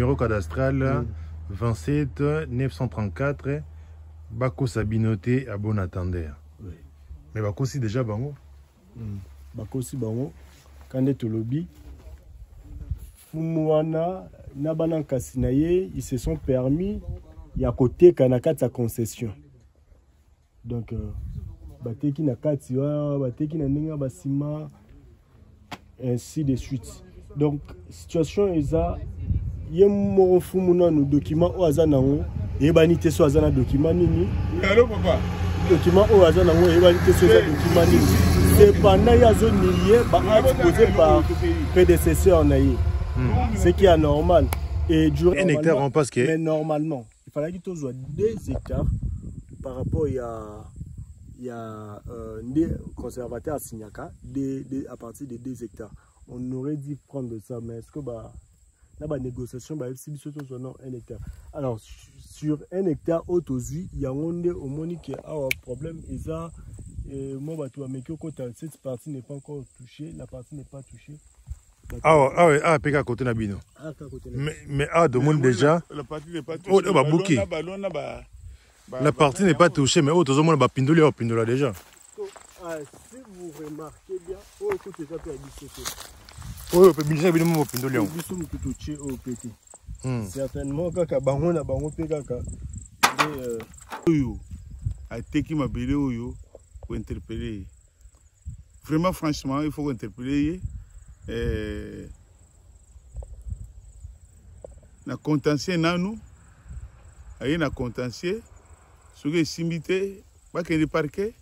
numéro cadastral 27 934 bakosa bino te à bon attendeur. Oui. mais bakosi déjà bango. Mm. bakosi bango. Ka nde tolobi. Fumu wana na bana nkasi na ye ils se sont permis ya koteka na kati ya concession. Donc euh, bateki na kati wana bateki basima ainsi de suite. Donc situation eza ye moko fumu nanu document oyo aza nango eyebani te so aza na document nini? Document oyo aza nango eyebani te so eza document nini? Cependant ye azonie baexposé par prédécesseur na ye. Ce qui est normal et durant un hectare on passe mais que normalement il fallait tozwa 2 hectares par rapport ya ya euh, nde conservateur asignaka de, de, à partir de 2 hectares. On aurait dû prendre ça mais est ce que ba na banégociation bayebisi biso tozwa non 1 hectare. Alors sur 1 hectare oyo tozwi yango nde omoni ke awa problème. Eza mo bato bameki okota cette partie n'est pas encore touchée la partie n'est pas touchée. Awa awa awa mpe kaka kote na bino Ah, mais awa tomoni déjà. La partie n'est pas Oh, touchée. bah, la partie n'est pas touchée mais oyo tozomona bapindoli awa pindola déjà. So, ah, si vous remarquez bien oyo kutu eza mpe ya biso te oyo mpe bindisa bino mo bapindoli yango biso motu totie oyo mpe te. Hmm. certainement kaka bango na bango mpe kaka. Nde euh, oyo ateki mabele oyo kointerpele ye. Vraiment franchement il faut kointerpele ye. Eh, na contentieux nanu. Aye na contentieux. Soki esimbi te bakende parke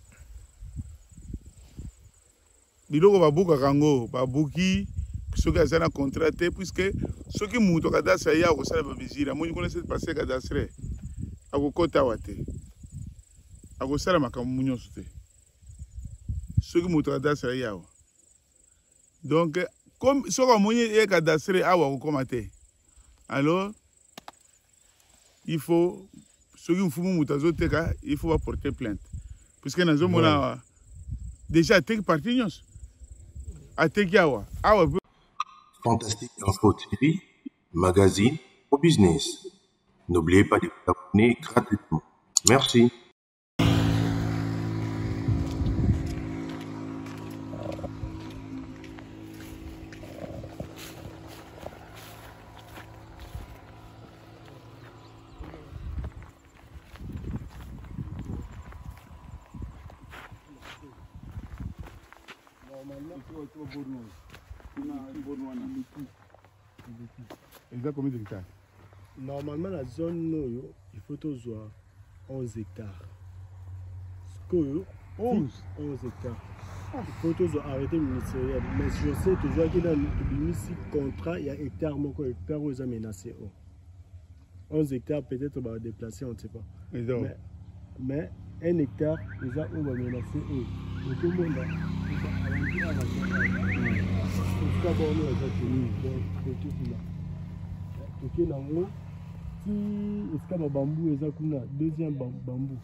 biloko babukaka yango babuki soki aza na contrat te puisque soki moto kadastre ye akosala bamesure amoni kuna sete passe kadastre akokɔta awa te. Akosala makambo nyonso te. Soki moto kadastre ye awa. Donc soki amoni ye kadastre awa akokɔma te alors il faut soki mfumu moto azoteka il faut baporter plainte. Puisque nazomona awa déjà ateki parti nyonso. Ateki awa. Awa Fantastique Info TV, magazine au business. N'oubliez pas de vous abonner gratuitement. Merci. Eza combien d'hectares normalement na zone oyo il faut tozwa 11 hectares. Sikoyo 11 11 hectares. Il faut tozwa arrêté ministériel. Mais je sais tozwaki tobimisi contrat ya hectare moko hectare oyo eza menacé. O 11 hectares peut-être badéplacer on ne sait pas. Mais, mais un hectare eza oyo okomona eza kuna toke nango ti esika babambu eza kuna deuxième bam- bambu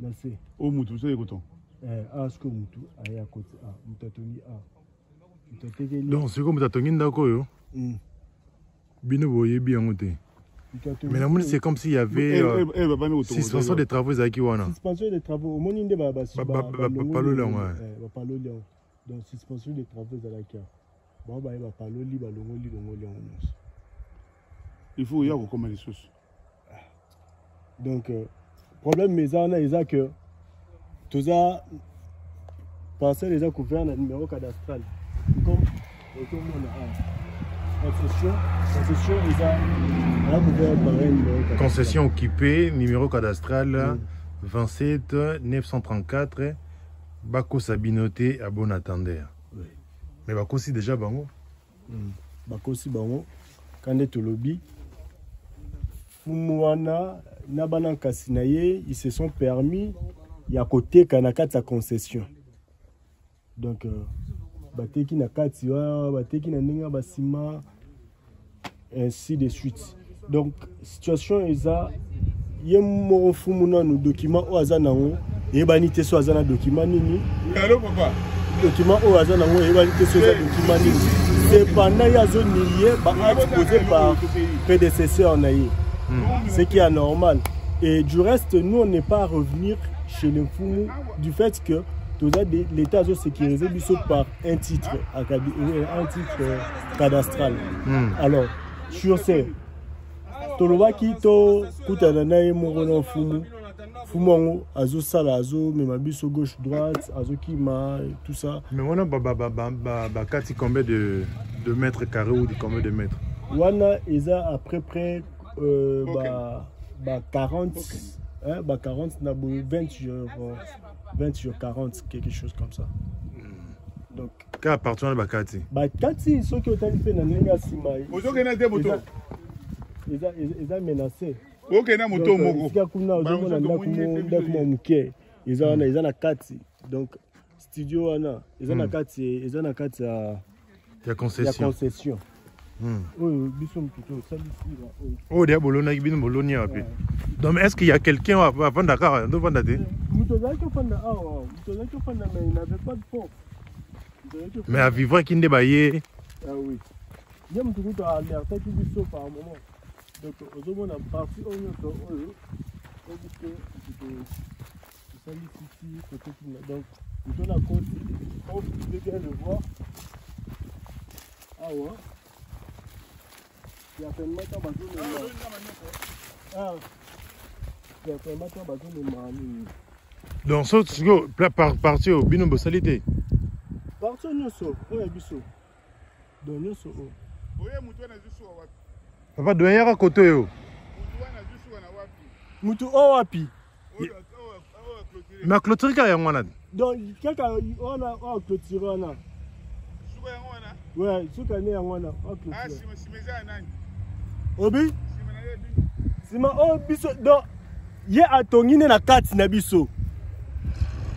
na se. Oyo moto osali koton Eh, a sikoyo motu aya kote a atekeli donc sikoyo moto atongi ndako oyo Mm. bino boyebi yango te. Mais namoni c'est comme s'il y avait euh, babandi kotonga suspension des travaux ezalaki wana. Suspension des travaux omoni nde bapaloli yango, eh, bapaloli yango. Donc suspension des travaux ezalaki awa. Bango baye bapaloli balongoli longoli yango nyonso il faut oya kokoma lisusu donc euh, problème eza wana eza que toza parcelle eza couvert na numéro cadastral comme okomona awa concession concession eza eza couvert par un numéro cadastral. concession occupée numéro cadastral Mm. 27 934 bakosa bino te à bon attendeur Oui. mais bakosi déjà bango Mm. bakosi bango ka nde tolobi ils se sont permis ya koteka na kati ya concession. Donc euh, bateki na kati wana bateki na ndenge ya basima ainsi de suite. Donc situation eza ye moko fumu nanu document oyo aza nango eyebani te so aza na document nini? Document oyo aza nango eyebani te so eza document nini? cependant ye azonie baacte posé par prédécesseur na ye ce qui est normal et du reste nous on n'est pas à revenir chez le Fumu du fait que l'état azosécurise biso par un titre euh, un titre euh, cadastral. Hmm. alors sur ce tolobaki tokutana na ye moko na fumu fumu yango azosala azomema biso gauche droite azokima tout ça. Mais a ba- bakati combien de, de mètres carrés ou de combien de mètres? Wana eza à peu près euh, ba, ba 40 hein, ba 40 na boye 20 sur euh, 20 sur 40 quelque chose comme ça. Donc Ka appartient à bakati? bakati soki otali mpe na ndenge ya nsima ozokenda te moto eza- okenda Donc, moko. esika kuna ozomona ndako mo- ndako moko moke eza wana eza na kati. Donc studio wana eza na Mm. kati eza na kati ya concession. Hmm. oyo biso motutu osalisi oyo Oh, ouais. Donc, mais est-ce qu'il y a quelqu'un à à Vandaka à Vandate moto azalaki ofanda awa moto azalaki ofanda mais il n'avait pas de ofanda- Mais à vivre qui n'est pas yé. ah oui. Ye motu kutu alertaki biso par moment. Donc ozomona parti oyo nyonso oyo oyo biso motutu tosalisi ti kote kuna donc moto na koti comme vous pouvez bien le voir. Awa. certainement ta bazomema ah certainement ta bazomema nini Donc, sauf que par partie au bino bossalité. parti oyo nyonso oyo biso donc nyonso oyo Papa doyen yaka koto yo. moto wana azusuka na wapi. Mutu oyo wapi. Oyo oyo- oyo aclotire Mais à clôturer ka yango wana. donc kaka wana oyo clôture wana suka yango wana we suka ne yango wana oyo obi? Nsima oyo biso donc ye atongi nde na kati na biso.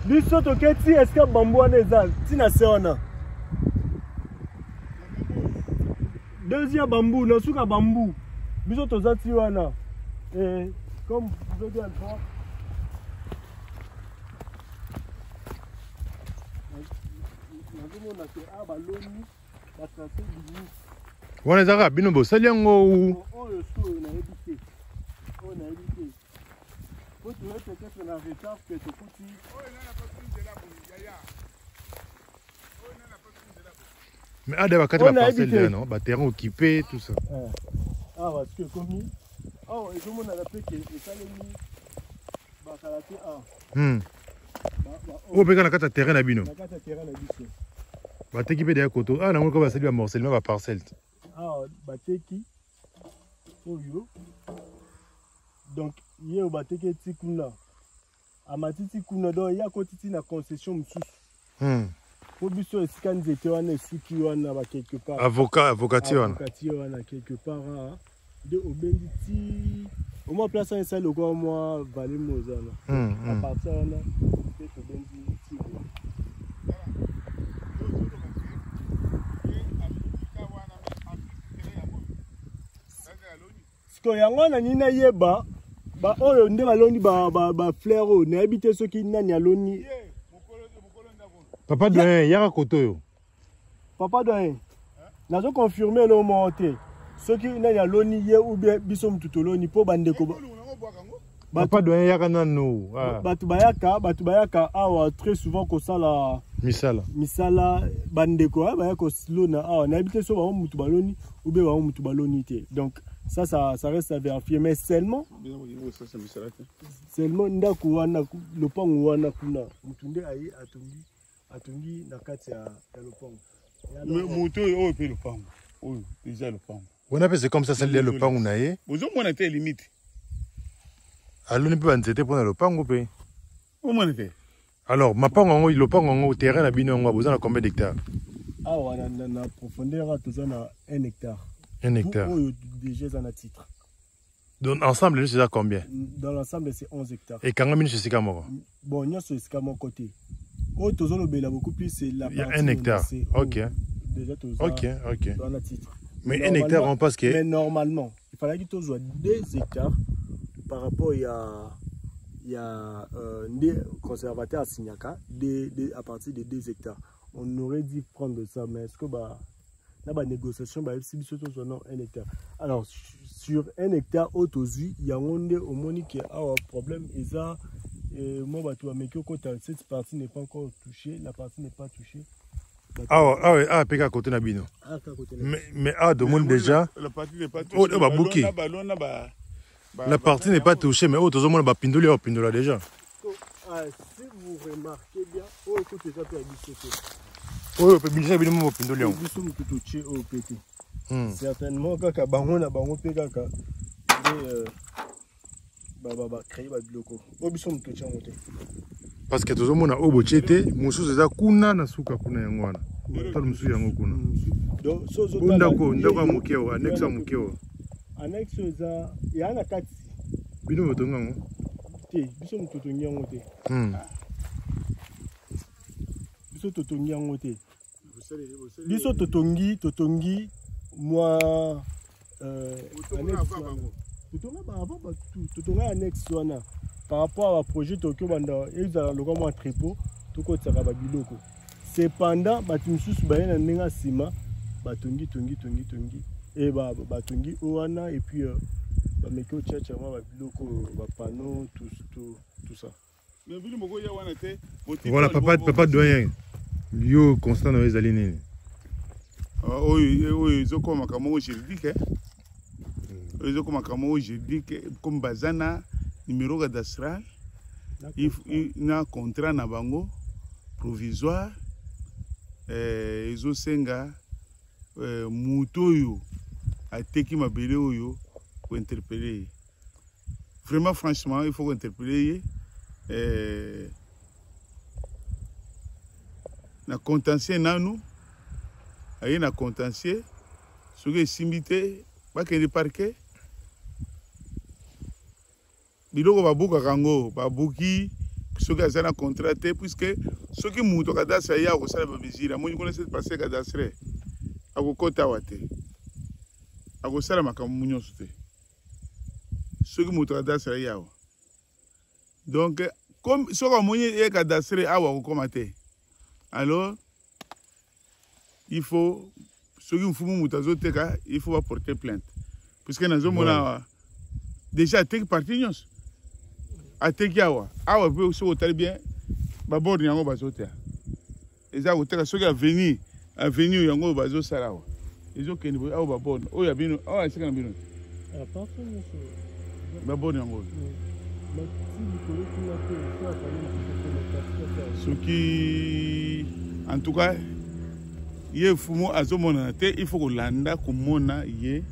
Biso toketi eske bambu wana eza ntina se wana? Deuxième bambu na suka bambu biso toza ti wana. Eh, comme vous bien le voir nazomona ke a baloni batrace ligne Wana ezaka bino bossali yango oyo so oyo nayebi te oyo nayebi te po toye peut-être na retard ke tokuti oyo oyo Mais ada bakati On ba a parcelle habité. là non, ba terrain occupé tout ça. awa soki ekomi awa ezomonaka mpe ke esalemi bakala te ba- ba- Oh. Peka na kati ya terrain na bino. Bateki pe derrière koto. Ah nango ko basali ba morcellement ba parcelle. Awa bateki oyo donc ye oyo bateki eti kuna amatiti kuna donc ye akotiti na concession mosusu Hmm. po biso esika nzete wana esuki wana ba quelque part Avocat, avocatier wana. wana quelque part awa nde obendi ti omwa place wana esali lokwa mwa vale mo eza wana Hmm. a hmm. partir wana nde tobendi ti boye. Sikoyo yango wana nini nayeba ba oyo nde baloni ba- ba- bafleur oyo nayebi te soki nani aloni Papa doyen yaka koto yo. papa doyen nazoconfirme eloo moko te soki nani aloni ye ou bien biso motu toloni mpo bandeko Papa doyen yaka nano. Ah. bato bayaka bato bayaka awa très souvent kosala Misala. misala bandeko aya baya kolona awa nayebi te so bango baloni mutu baloni te donc ça, ça, ça reste à vérifier. Mais seulement seulement ndako wana lopango wana kuna. Mutu nde aye atongi atongi na kati ya, ya lopango. Moto oyo oyo mpe lopango. Oyo eza lopango. Wana pe c'est comme ça sali le pangu na ye. ozomona te limite. Aloni pe ba nzete pona le pangu pe. omona te. Alors, mapango yango lopango yango terrain na bino yango boza na combien d'hectares? Awa na, profondeur toza na 1 hectare Un hectare. oyo déjà eza na titre Donc ensemble nous c'est à combien dans l'ensemble c'est 11 hectares Et kanga minu c'est moko. bon nyonso esika moko te oyo tozolobela beaucoup plus c'est la Il y a un hectare. OK. déjà toza OK, OK. na titre Mais un hectare on pense mais que normalement il fallait tozwa 2 hectares par rapport ya ya euh, nde conservateur asignaka de, de, à partir de 2 hectares on aurait dû prendre ça mais est-ce que bah na banégociation bayebisi biso tozwa na un hectare. Alors su- sur un hectare oyo tozwi yango nde omoni ke awa problème. Eza mwa bato bameki okota cette partie n'est pas encore touchée la partie n'est pas touchée. Awa awa awa mpe kaka kote na bino Ah, mais mais awa tomoni déjà. la partie n'est pas Oh, touchée. bah, bouquet. Balona, balona, bah, bah, la bah, partie n'est pas touchée mais oyo tozomona bapindoli awa bapindola déjà. So, ah, si vous remarquez bien oyo ekoti eza mpe ya biso te oyo mpe bilisa bino mo bapindoli yango biso motu totie oyo mpe te. Hmm. certainement kaka bango na bango mpe kaka. Nde bacreye babiloko oyo biso motu totie yango te. Parce que tozomona oyo botie te mosusu eza kuna na suka kuna yango wana. Tala mosusu yango kuna. O ndako ndako ya moke oyo anexe ya moke oyo annexe eza eya na kati. Bino botonga yango te biso motu totongi yango te. Hmm. biso totongi yango te. Biso totongi totongi mwa euh, totonga baavant batu totonga annexe wana. Par rapport à baprojet tokoki obanda ezala lokwa mwa entrepôt tokotisaka babiloko cependant bato mosusu baye na ndenge nsima batongi tongi tongi tongi. E ba- ba- batongi oyo wana et puis euh, bameki otiatia mwa babiloko bapano tout, ça. Voilà papa papa doyen yo constant na yo ezali nini oyo oyo ezokoma makambo eh. oyo moko juridique comme baza na numéro cadastral na contrat na bango provisoire eh, ezosenga eh, moto oyo ateki mabele oyo kointerpele ye vraiment franchement il faut kointerpele ye eh, na contentieux nanu aye na contentieux soki esimbi te bakende parke. Biloko babukaka yango babuki soki aza na contrat te puiske soki moto kadastre aye akosala bamesure amoni kuna se passe cadastre akokɔta awa te. Akosala makambo nyonso te. Soki moto kadastre aye awa. Comme soki amoni ye cadastre awa akokɔma te alors il faut soki mfumu moto azoteka il faut baporter plainte. Puisque nazomona awa déjà ateki parti nyonso ateki awa awa mpe soki otali bien baborne yango bazoteya eza koteka soki avenir avenir yango oyo bazosala awa ezokende boye awa baborne oyo ya bino awa esika na bino. Ah, baborne yango oyo Ya- soki en tout cas ye fumu azomonana te il faut kolanda komona ye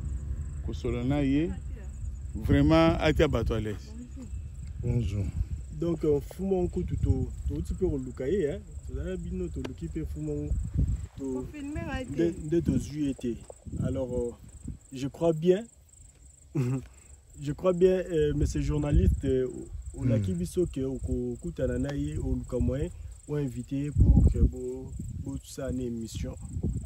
kosolola na ye vraiment atia bato à l'aise. Bonjour. Donc euh, fumu nkutu to- touti mpe koluka ye tozala bino toluki mpe fumu to- nde tozwi ye te alors euh, je crois bien je crois bien euh, monsieur journaliste euh, olaki biso ke okokutana na ye oluka moyen oinvite ye pour ke bo- bosala na émission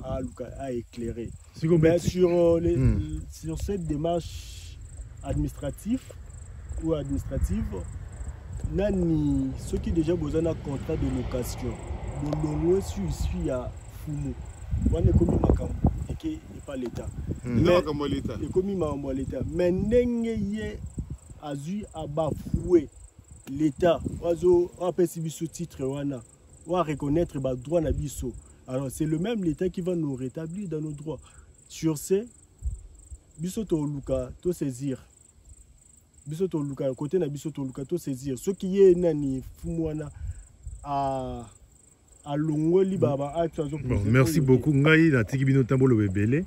aluka aéclairer siko Mais mpe sur, euh, les- Hmm. sur cette démarche administrative ou administrative, nani soki déjà boza na contrat de location bolongwe suisui ya fumu wana ekomi makambo eke epa leta Hmm. Mais- makambo ya leta ekomi makambo ya leta me ndenge ye azwi abafue leta oazo apesi biso titre wana. Oareconnaître badroit na biso. Alors c'est le même l'état qui va nous rétablir dans nos droits. Sur ce biso toluka tosaisir biso toluka kote na biso toluka tosaisir soki ye nani fumu wana a- alongoli ba baacte Bon, merci beaucoup. Ngai natiki bino ntango oloba ebele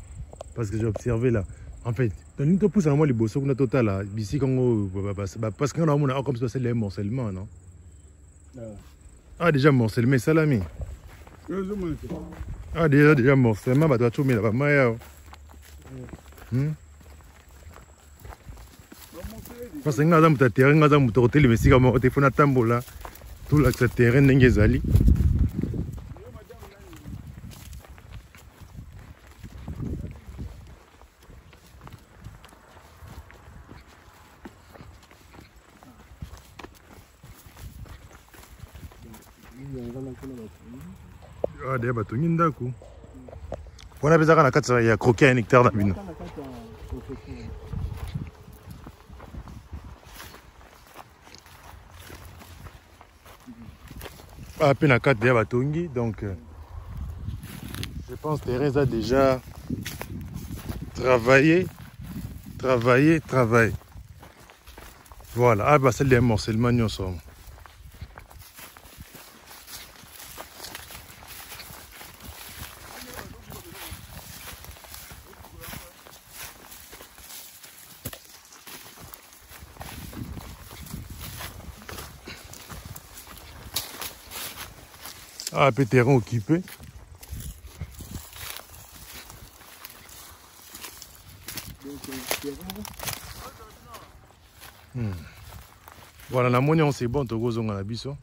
parce que j'ai observé là. En fait, tolingi topusana mwa liboso kuna totala bisika ngo ba- ba- ba- parce que nga naomona awa comme si basali morcellement non ah déjà morcellement esalami ah déjà déjà morcellement bato bacomela bamai awa Hmm? parce que nga aza moto ya terrain nga aza moto kotelema esika moko te fo natambola tolakisa terrain ndenge ezali ah deya batongi ndako wana mpe ezaka na kati ya croquet ya nectare na bino na kati ya profession ah mpe na kati ya batongi donc euh, je pense terrain eza déjà travaillé travaillé travaillé. Voilà. Ah ya morcellement nyonso wana Ah, peu terrain occupé. Hmm. Voilà, la monnaie, on c'est bon, tokozonga na biso.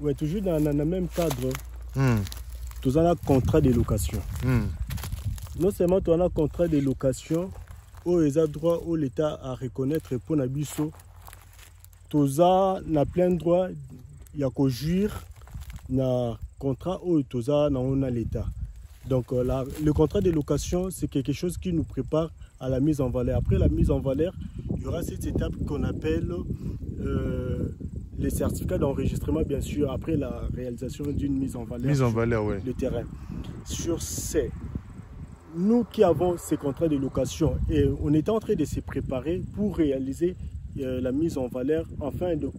ouais toujours dans dans le même cadre Hmm. tozala contrat de location Hmm. non seulement tozala contrat de location oyo eza droit oyo l'état a reconnaître mpona biso toza na plein droit ya kojuire na contrat oyo toza nango na l'état. Donc euh, la, le contrat de location c'est quelque chose qui nous prépare à la mise en valeur. Après la mise en valeur il y aura cette étape qu'on appelle euh, les certificats d'enregistrement bien sûr après la réalisation d'une mise en valeur Mise en valeur, ouais. le terrain. Sur ces nous qui avons ces contrats de location et on était en train de se préparer pour réaliser euh, la mise en valeur afin, de,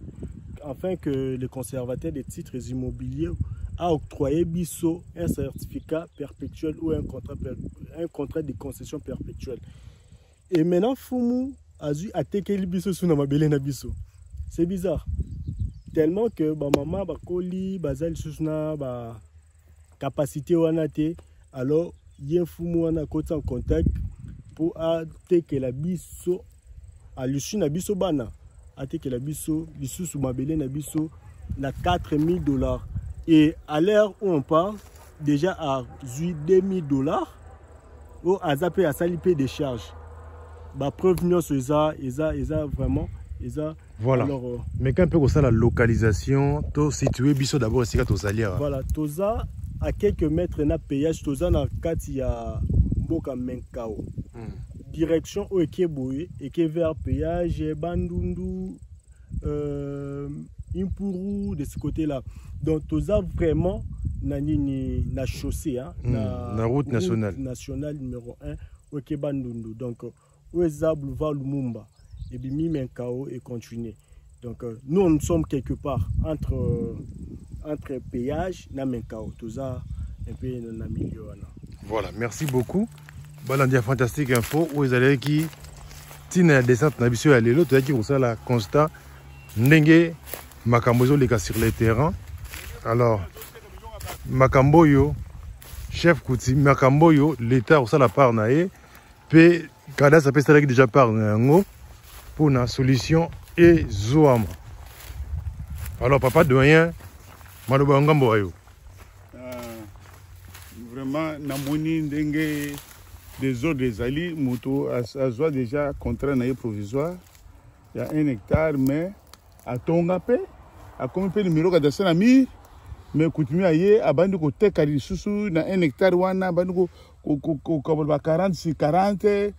afin que le conservateur des titres immobiliers a octroyé biso un certificat perpétuel ou un contrat, un contrat de concession perpétuelle. Et maintenant, Fumu a dû attaquer biso sous na mabele na biso. C'est bizarre. Tellement que ba maman ba koli bazali sous na ba capacité te alors ye fumu wana akoti en contact mpo atekela biso alusu na biso bana atekela biso lisusu mabele na biso na 4000 dollars et à l'heure où on parle déjà azwi 2000 dollars oyo aza mpe asali mpe décharge bapreuve nyonso eza eza eza vraiment eza Voilà. alors euh, Mais quand on peut la localisation, to situer biso d'abord esika tozali awa. voilà toza à quelques mètres na péage toza na kati ya mboka menkao Hmm. Direction oyo eke boye eke vers péage bandundu euh, impuru de ce côté là donc toza vraiment na nini na chaussée hein, Mm, na route nationale. nationale numéro 1 oyo eke bandundu donc oyo eza boulevard lumumba? Ebimi menkao et continue donc euh, nous nous sommes quelque part entre euh, entre péage na menkao toza un peu na milieu wana Voilà, merci beaucoup. Balandi ya fantastique info oyo ezalaki ntina ya descente na biso ya lelo toyaki kosala constat ndenge makambo ezoleka sur le terrain alors makambo oyo chef kuti makambo oyo l'état akosala part na ye mpe kadas ape esalaki déjà part na yango mpona solution ezwama alors papa doyen maloba ya ngambo wayo Ah, vraiment namoni ndenge desordre ezali moto az- azwa déjà contrat na ye provisoire. Ya 1 hectare mais atonga mpe akomi mpe numero kadastre na mire mais kutumi aye abandi koteka lisusu na 1 hectare wana abandi ko- ko- ko- kokabola ba 40 si 40 eh,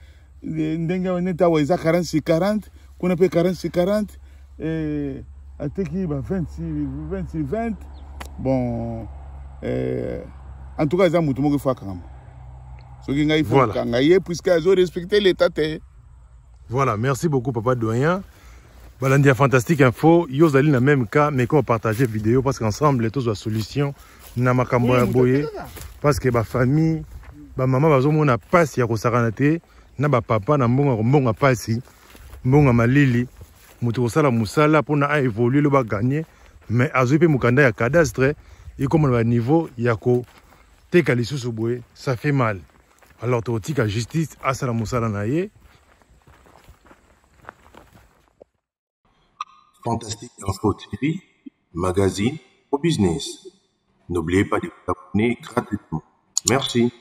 ndenge neti awa eza 40 si 40 kuna mpe 40 si 40 eh, ateki ba 20 si 20 si 20 bon en tout cas eza motu moko ifo akangama soki ngai ifo Voilà. akanga ye puisque azorespecte l'état te Voilà, merci beaucoup Papa Doyen. Balandi ya Fantastique Info, yo ozali na même cas, mais qu'on partager vidéo parce qu'ensemble tous la solution na makambo ya boye parce que ba famille, ba maman bazomona pasi ya kosakana te na ba papa na mbonga mbonga pasi, mbonga malili. Mutu kosala musala mpona a évoluer lo ba gagner, mais azwi pe mukanda ya cadastre et comme na niveau ya ko teka lisusu boye, ça fait mal. Alors totika justice asala musala na. Fantastique Info TV, magazine au business. N'oubliez pas de vous abonner gratuitement. Merci.